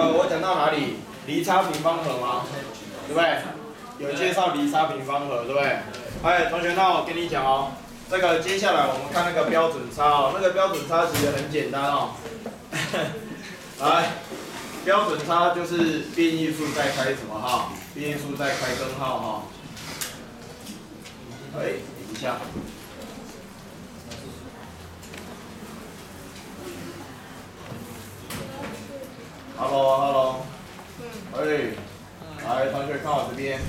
呃，我讲到哪里？离差平方和吗？对不对？有介绍离差平方和，对不对？哎，同学，那我跟你讲哦，这个接下来我们看那个标准差哦，那个标准差其实很简单哦。来，标准差就是变异数再开什么号？变异数再开根号哈。哎，等一下。Hello，Hello。哎，来，同学看我这边。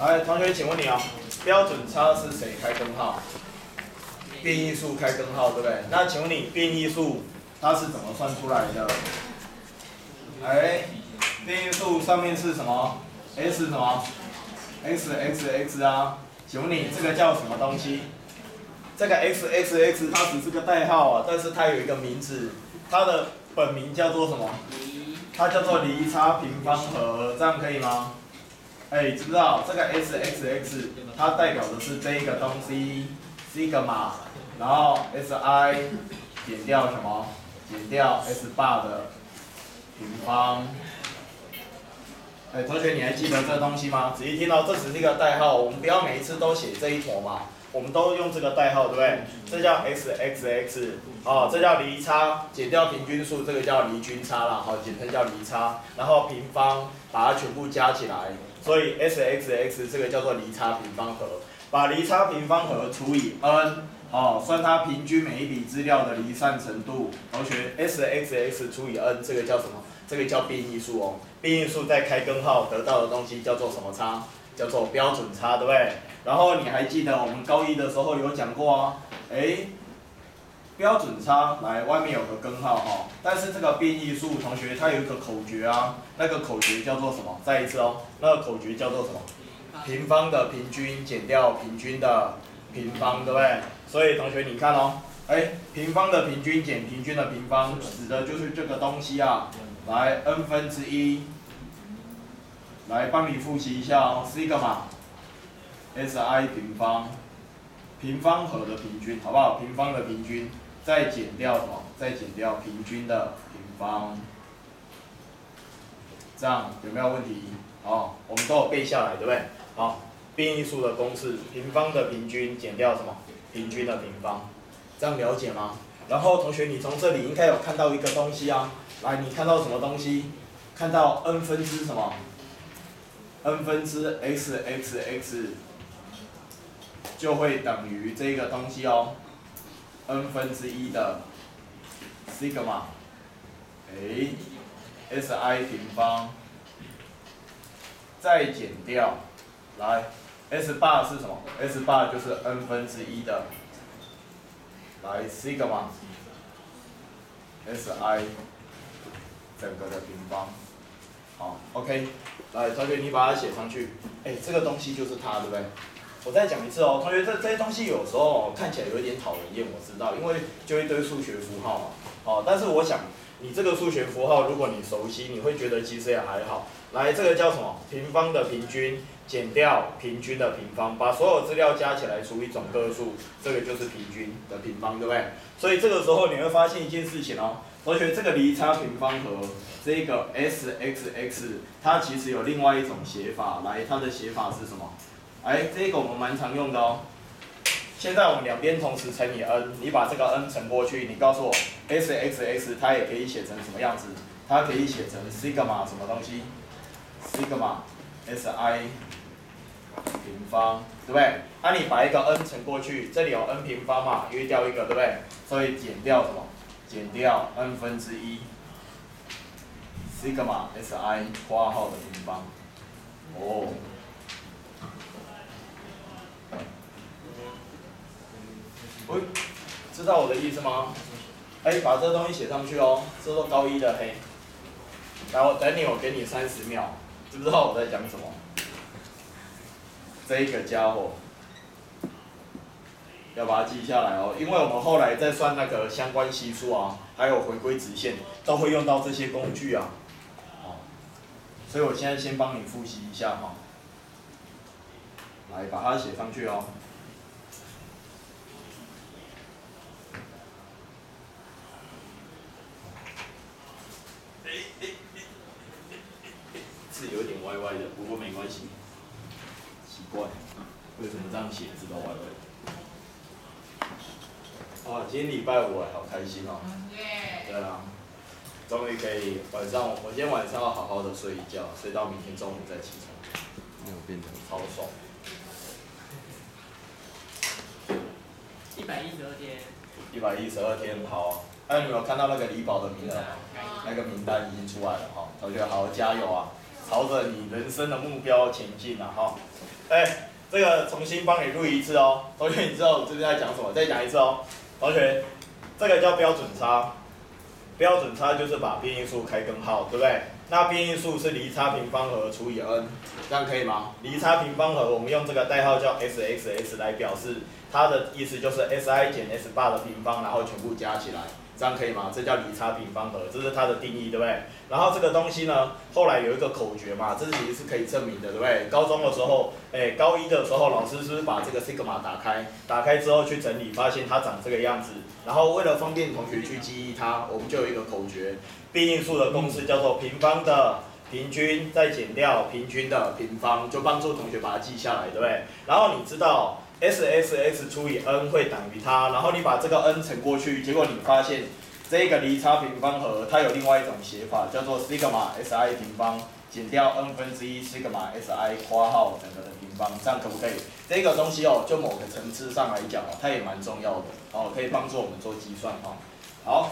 来，同学，请问你啊，标准差是谁开根号？变异数开根号，对不对？那请问你变异数它是怎么算出来的？哎，变异数上面是什么？S 什么？X X X 啊？请问你这个叫什么东西？这个 X X X 它只是个代号啊，但是它有一个名字，它的本名叫做什么？它叫做离差平方和，这样可以吗？哎，知不知道这个 S X X 它代表的是这一个东西，sigma，然后 S I 减掉什么？减掉 S bar 的平方。哎，同学你还记得这东西吗？仔细听到，这只是一个代号，我们不要每一次都写这一坨嘛。我们都用这个代号，对不对？这叫 S X X，哦，这叫离差，减掉平均数，这个叫离均差啦，好，简称叫离差。然后平方，把它全部加起来，所以 s x x 这个叫做离差平方和，把离差平方和除以 n，哦，算它平均每一笔资料的离散程度。同学，s x x 除以 n，这个叫什么？这个叫变异数哦。变异数再开根号得到的东西叫做什么差？叫做标准差，对不对？然后你还记得我们高一的时候有讲过啊？哎，标准差来外面有个根号哈，但是这个变异数同学它有一个口诀啊，那个口诀叫做什么？再一次哦，那个口诀叫做什么？平方的平均减掉平均的平方，对不对？所以同学你看哦，哎，平方的平均减平均的平方，指的就是这个东西啊。来 n 分之一，来帮你复习一下哦，sigma。Si 平方，平方和的平均，好不好？平方的平均，再减掉什么？再减掉平均的平方，这样有没有问题？好，我们都有背下来，对不对？好，变异数的公式，平方的平均减掉什么？平均的平方，这样了解吗？然后同学，你从这里应该有看到一个东西啊，来，你看到什么东西？看到 n 分之什么？n 分之 x x x。就会等于这个东西哦，n 分之一的 sigma，哎，si 平方，再减掉，来，s bar 是什么？s bar 就是 n 分之一的，来 sigma，si 整个的平方，好，OK，来，同学你把它写上去，哎，这个东西就是它，对不对？我再讲一次哦，同学，这这些东西有时候看起来有一点讨人厌，我知道，因为就一堆数学符号嘛，哦，但是我想你这个数学符号，如果你熟悉，你会觉得其实也还好。来，这个叫什么？平方的平均减掉平均的平方，把所有资料加起来除以总个数，这个就是平均的平方，对不对？所以这个时候你会发现一件事情哦，同学，这个离差平方和这个 s x x，它其实有另外一种写法，来，它的写法是什么？哎，这个我们蛮常用的哦。现在我们两边同时乘以 n，你把这个 n 乘过去，你告诉我 s x x 它也可以写成什么样子？它可以写成 sigma 什么东西？sigma si 平方，对不对？那你把一个 n 乘过去，这里有 n 平方嘛，约掉一个，对不对？所以减掉什么？减掉 n 分之一 sigma si 括号的平方。哦。喂，知道我的意思吗？哎，把这东西写上去哦，这是高一的嘿。然后等你，我给你三十秒，知不知道我在讲什么？这一个家伙，要把它记下来哦，因为我们后来在算那个相关系数啊，还有回归直线，都会用到这些工具啊。好，所以我现在先帮你复习一下哈。来，把它写上去哦。歪的，不过没关系。奇怪，为什么这样写字都歪歪的？哇，今天礼拜五，好开心哦。对啊，终于可以晚上，我今天晚上要好好的睡一觉，睡到明天中午再起床。没有变成超爽。一百一十二天。一百一十二天，好。那你有看到那个李宝的名额吗？那个名单已经出来了哈，同学好好加油啊，朝着你人生的目标前进啊哈。哎，这个重新帮你录一次哦，同学你知道我这边在讲什么？再讲一次哦，同学，这个叫标准差，标准差就是把变异数开根号，对不对？那变异数是离差平方和除以 n，这样可以吗？离差平方和我们用这个代号叫 s x s 来表示，它的意思就是 s i 减 s 八的平方，然后全部加起来。这样可以吗？这叫离差平方和，这是它的定义，对不对？然后这个东西呢，后来有一个口诀嘛，这其实是可以证明的，对不对？高中的时候，哎，高一的时候，老师是把这个 sigma 打开？打开之后去整理，发现它长这个样子。然后为了方便同学去记忆它，我们就有一个口诀，变因数的公式叫做平方的平均再减掉平均的平方，就帮助同学把它记下来，对不对？然后你知道。S s s 除以 n 会等于它，然后你把这个 n 乘过去，结果你发现这个离差平方和它有另外一种写法，叫做 sigma s i 平方减掉 n 分之一 sigma s i 括号整个的平方，这样可不可以？这个东西哦，就某个层次上来讲哦，它也蛮重要的哦，可以帮助我们做计算哈。好，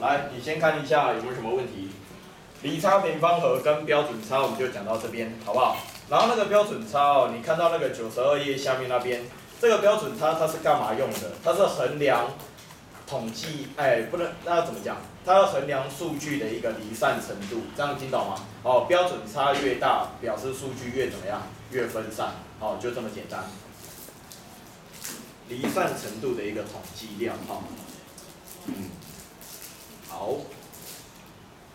来，你先看一下有没有什么问题？离差平方和跟标准差我们就讲到这边，好不好？然后那个标准差哦，你看到那个九十二页下面那边，这个标准差它是干嘛用的？它是衡量统计，哎，不能，那要怎么讲？它要衡量数据的一个离散程度，这样听懂吗？哦，标准差越大，表示数据越怎么样？越分散，哦，就这么简单。离散程度的一个统计量，哈，嗯，好。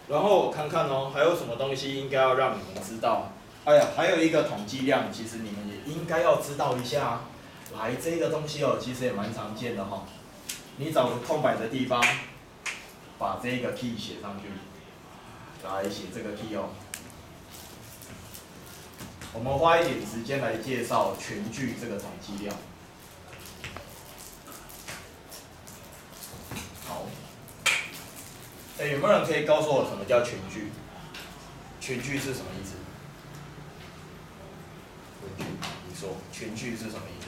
然后我看看哦，还有什么东西应该要让你们知道？哎呀，还有一个统计量，其实你们也应该要知道一下。来，这个东西哦，其实也蛮常见的哈。你找个空白的地方，把这个 key 写上去，来写这个 key 哦。我们花一点时间来介绍全句这个统计量。好，哎，有没有人可以告诉我什么叫全句？全句是什么意思？你说全句是什么意思？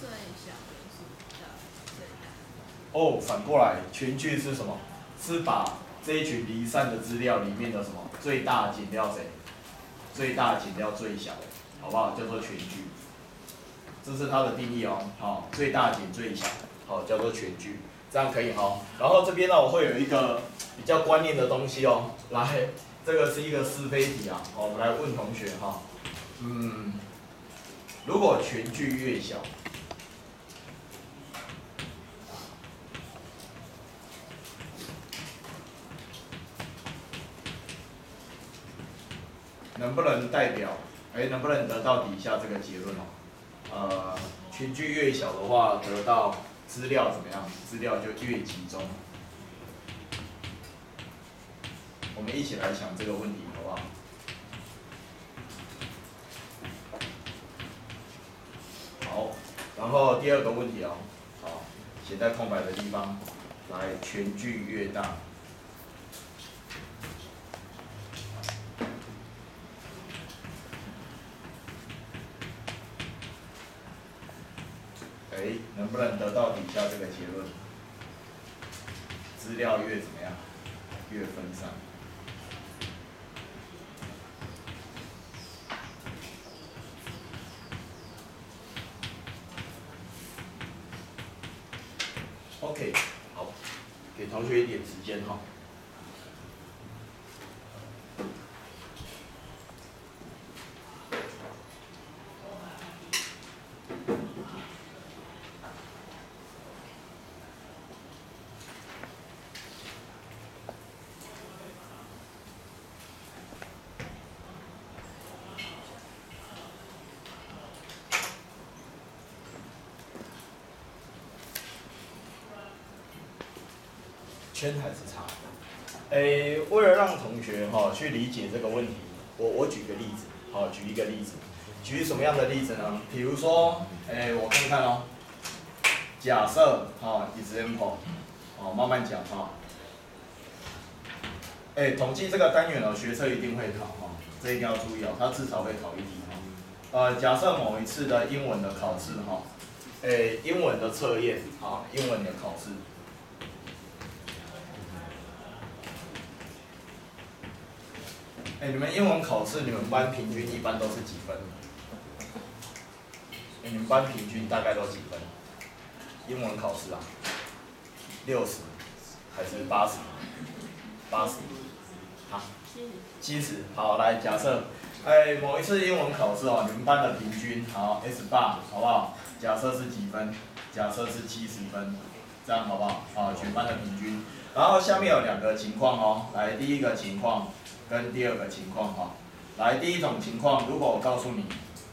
最小的数的最大。哦，反过来，全句是什么？是把这一群离散的资料里面的什么最大减掉谁？最大减掉最小，好不好？叫做全句。这是它的定义哦。好，最大减最小，好，叫做全句，这样可以哈。然后这边呢，我会有一个比较观念的东西哦。来，这个是一个是非题啊。好，我们来问同学哈。嗯，如果群聚越小，能不能代表？哎，能不能得到底下这个结论哦？呃，群聚越小的话，得到资料怎么样？资料就越集中。我们一起来想这个问题，好不好？好，然后第二个问题哦，好，写在空白的地方，来，全句越大，哎，能不能得到底下这个结论？资料越怎么样？越分散。OK，好，给同学一点时间哈。圈还是差，诶，为了让同学哈去理解这个问题，我我举个例子，好，举一个例子，举什么样的例子呢？比如说，哎，我看看哦，假设，好，example，好，慢慢讲哈。哎，统计这个单元哦，学测一定会考哈，这一定要注意哦，它至少会考一题哈。呃，假设某一次的英文的考试哈，哎，英文的测验，啊，英文的考试。你们英文考试，你们班平均一般都是几分？你们班平均大概都几分？英文考试啊，六十还是八十？八十？好，七十。好，来假设，哎，某一次英文考试哦，你们班的平均好 S 八，好不好？假设是几分？假设是七十分，这样好不好？好，全班的平均。然后下面有两个情况哦，来第一个情况。跟第二个情况哈，来第一种情况，如果我告诉你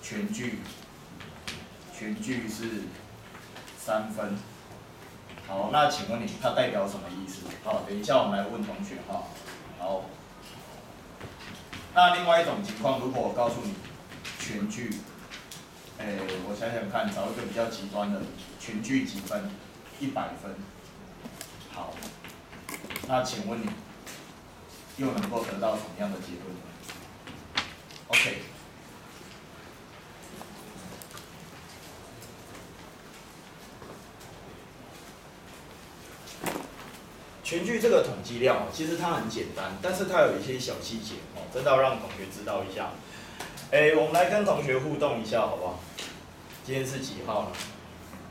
全句，全句是三分，好，那请问你它代表什么意思？好，等一下我们来问同学哈。好，那另外一种情况，如果我告诉你全句，哎，我想想看，找一个比较极端的，全句几分？一百分。好，那请问你？又能够得到什么样的结论？OK，全剧这个统计量其实它很简单，但是它有一些小细节哦，真的要让同学知道一下。哎，我们来跟同学互动一下，好不好？今天是几号呢？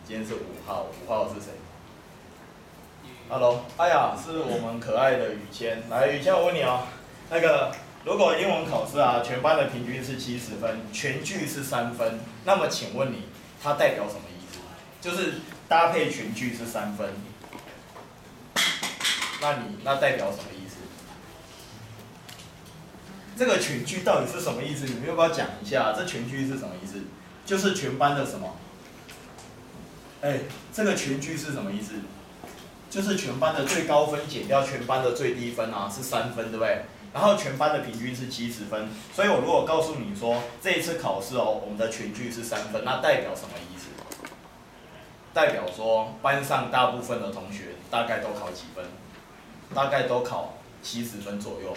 今天是五号，五号是谁？Hello，哎呀，是我们可爱的雨谦。来，雨谦，我问你哦，那个如果英文考试啊，全班的平均是七十分，全句是三分，那么请问你，它代表什么意思？就是搭配全句是三分，那你那代表什么意思？这个全句到底是什么意思？你们要不要讲一下？这全句是什么意思？就是全班的什么？哎，这个全句是什么意思？就是全班的最高分减掉全班的最低分啊，是三分，对不对？然后全班的平均是七十分，所以我如果告诉你说这一次考试哦，我们的全句是三分，那代表什么意思？代表说班上大部分的同学大概都考几分？大概都考七十分左右，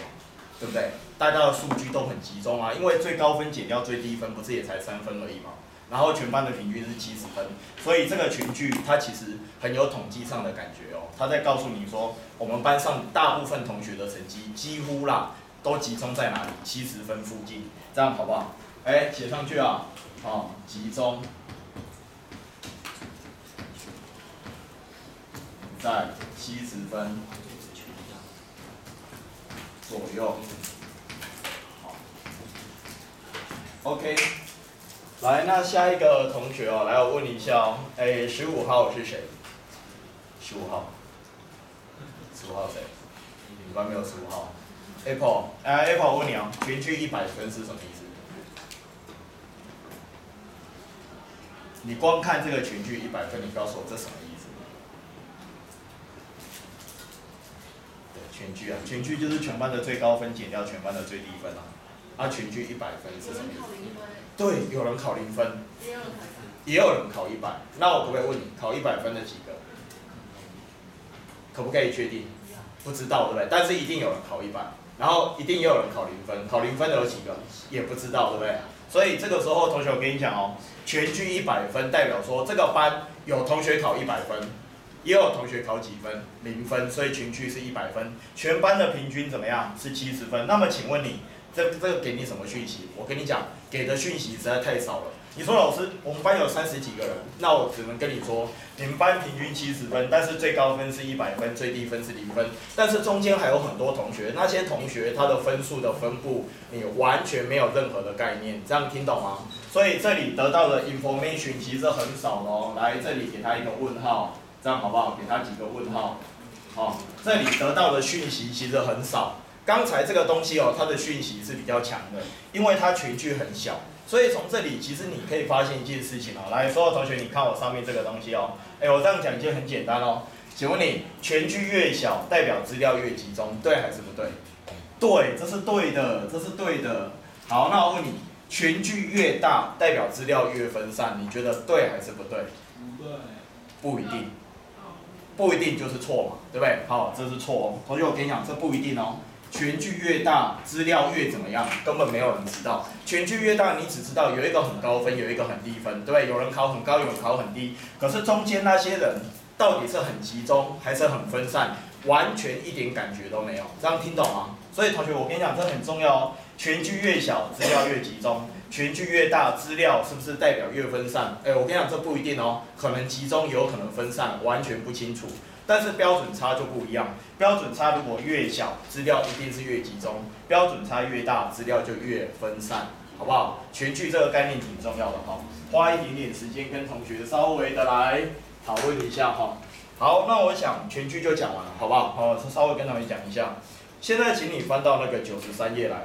对不对？大家的数据都很集中啊，因为最高分减掉最低分，不是也才三分而已吗？然后全班的平均是七十分，所以这个群聚它其实很有统计上的感觉哦。它在告诉你说，我们班上大部分同学的成绩几乎啦都集中在哪里？七十分附近，这样好不好？哎，写上去啊，好，集中在七十分左右，好，OK。来，那下一个同学哦，来我问你一下哦，哎，十五号是谁？十五号，十五号谁？你们班没有十五号？Apple，哎，Apple，我问你哦，全句一百分是什么意思？你光看这个全句一百分，你告诉我这什么意思？对，全句啊，全句就是全班的最高分减掉全班的最低分啊，啊，全句一百分是什么意思？对，有人考零分，也有人考一百。那我可不可以问你，考一百分的几个？可不可以确定？不知道，对不对？但是一定有人考一百，然后一定也有人考零分。考零分的有几个？也不知道，对不对？所以这个时候，同学我跟你讲哦，全区一百分，代表说这个班有同学考一百分，也有同学考几分？零分，所以全区是一百分。全班的平均怎么样？是七十分。那么请问你？这这个给你什么讯息？我跟你讲，给的讯息实在太少了。你说老师，我们班有三十几个人，那我只能跟你说，你们班平均七十分，但是最高分是一百分，最低分是零分，但是中间还有很多同学，那些同学他的分数的分布，你完全没有任何的概念，这样听懂吗？所以这里得到的 information 其实很少哦。来，这里给他一个问号，这样好不好？给他几个问号。好，这里得到的讯息其实很少。刚才这个东西哦，它的讯息是比较强的，因为它群距很小，所以从这里其实你可以发现一件事情哦。来，所有同学，你看我上面这个东西哦，哎，我这样讲就很简单哦。请问你，全距越小，代表资料越集中，对还是不对？对，这是对的，这是对的。好，那我问你，群聚越大，代表资料越分散，你觉得对还是不对？不对，不一定，不一定就是错嘛，对不对？好，这是错哦。同学，我跟你讲，这不一定哦。全聚越大，资料越怎么样？根本没有人知道。全聚越大，你只知道有一个很高分，有一个很低分，对？有人考很高，有人考很低。可是中间那些人到底是很集中还是很分散？完全一点感觉都没有。这样听懂吗？所以同学，我跟你讲，这很重要哦。全聚越小，资料越集中；全聚越大，资料是不是代表越分散？哎，我跟你讲，这不一定哦，可能集中，有可能分散，完全不清楚。但是标准差就不一样，标准差如果越小，资料一定是越集中；标准差越大，资料就越分散，好不好？群聚这个概念挺重要的哈，花一点点时间跟同学稍微的来讨论一下哈。好，那我想全句就讲完了，好不好？好，稍微跟他们讲一下。现在请你翻到那个九十三页来，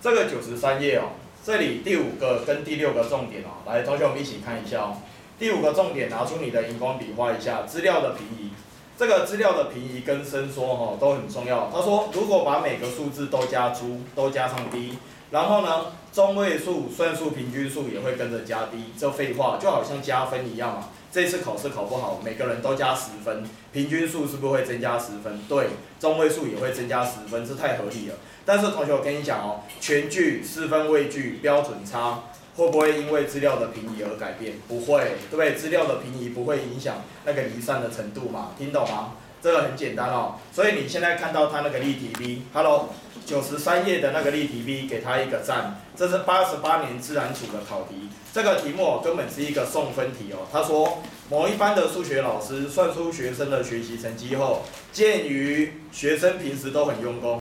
这个九十三页哦，这里第五个跟第六个重点哦，来，同学我们一起看一下哦。第五个重点，拿出你的荧光笔画一下资料的平移。这个资料的平移跟伸缩哈都很重要。他说，如果把每个数字都加粗，都加上 d，然后呢，中位数、算术、平均数也会跟着加 d，这废话就好像加分一样嘛。这次考试考不好，每个人都加十分，平均数是不是会增加十分？对，中位数也会增加十分，这太合理了。但是同学，我跟你讲哦，全句、四分位句、标准差。会不会因为资料的平移而改变？不会，对不对？资料的平移不会影响那个离散的程度嘛？听懂吗？这个很简单哦。所以你现在看到它那个例题 B，Hello，九十三页的那个例题 B，给他一个赞。这是八十八年自然组的考题，这个题目根本是一个送分题哦。他说，某一班的数学老师算出学生的学习成绩后，鉴于学生平时都很用功。